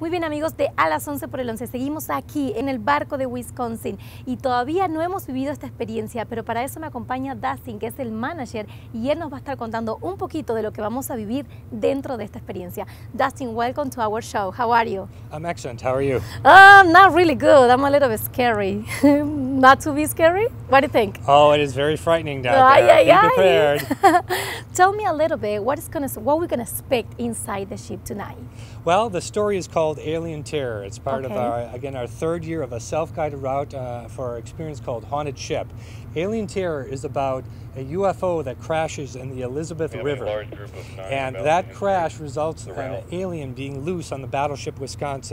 Muy bien amigos de A las 11 por el 11, seguimos aquí en el barco de Wisconsin y todavía no hemos vivido esta experiencia, pero para eso me acompaña Dustin, que es el manager, y él nos va a estar contando un poquito de lo que vamos a vivir dentro de esta experiencia. Dustin, welcome to our show. How are you? I'm excellent. How are you? Um, not really good. I'm a little bit scary. not to be scary? What do you think? Oh, it is very frightening down Ay, there. ay, Be ay. prepared. Tell me a little bit what is gonna what we're gonna expect inside the ship tonight. well, the story is called Alien Terror. It's part of our, again, our third year of a self-guided route uh, for our experience called Haunted Ship. Alien Terror is about a UFO that crashes in the Elizabeth We have a River. large group of non- And that crash results in an alien being loose on the battleship Wisconsin.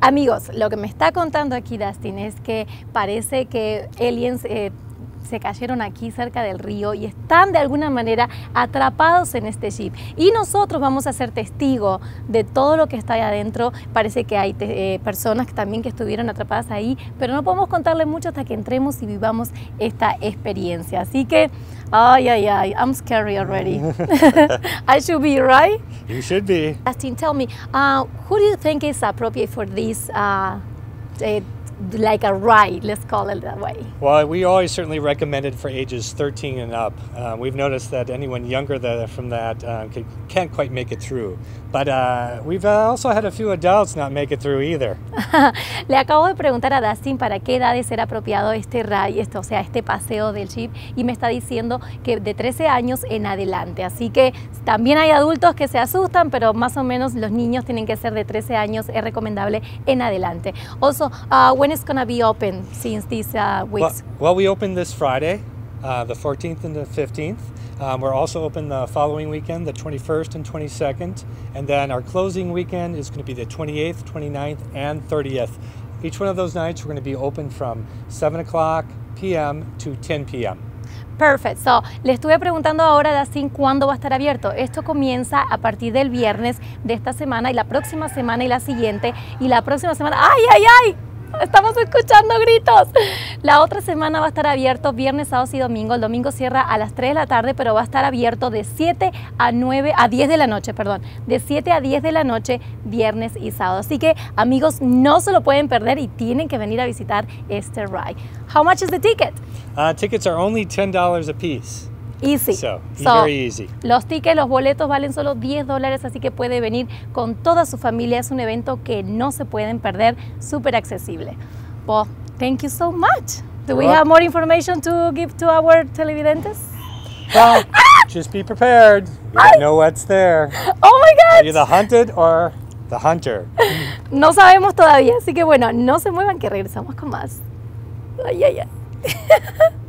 Amigos, lo que me está contando aquí Dustin es que parece que aliens eh, se cayeron aquí cerca del río y están de alguna manera atrapados en este jeep. Y nosotros vamos a ser testigos de todo lo que está ahí adentro. Parece que hay eh, personas que también que estuvieron atrapadas ahí, pero no podemos contarle mucho hasta que entremos y vivamos esta experiencia. Así que, ay, ay, ay, I'm scary already. I should be, right? You should be. Justin, tell me, uh, who do you think is appropriate for this, uh, like a ride? Let's call it that way. Well, we always certainly recommend it for ages 13 and up. Uh, we've noticed that anyone younger than, from that uh, could, can't quite make it through. But uh, we've uh, also had a few adults not make it through either. Le acabo de preguntar a Dustin para qué edades era apropiado este ride, esto, o sea, este paseo del jeep, y me está diciendo que de 13 años en adelante. Así que también hay adultos que se asustan, pero más o menos los niños tienen que ser de 13 años, es recomendable en adelante. Also, uh, when is gonna be open since these uh, Well, weeks? well, we opened this Friday, uh, the 14th and the 15th. Um, we're also open the following weekend, the 21st and 22nd. And then our closing weekend is going to be the 28th, 29th, and 30th. Each one of those nights, we're going to be open from 7 o'clock p.m. to 10 p.m. Perfect. So, le estuve preguntando ahora a Dustin cuándo va a estar abierto. Esto comienza a partir del viernes de esta semana y la próxima semana y la siguiente. Y la próxima semana, ¡ay, ay, ay! Estamos escuchando gritos. La otra semana va a estar abierto viernes, sábados y domingo. El domingo cierra a las 3 de la tarde, pero va a estar abierto de 7 a 9, a 10 de la noche, perdón. De 7 a 10 de la noche, viernes y sábado. Así que, amigos, no se lo pueden perder y tienen que venir a visitar este ride. How much is the ticket? Uh, tickets are only $10 a piece. Easy. So, So, very easy. Los tickets, los boletos valen solo 10 dólares, así que puede venir con toda su familia. Es un evento que no se pueden perder, súper accesible. Well, thank you so much. Do we have more information to give to our televidentes? Well, just be prepared. You don't know what's there. Oh my Are you the hunted or the hunter? God. No sabemos todavía, así que bueno, no se muevan que regresamos con más. Ay, ay, ay.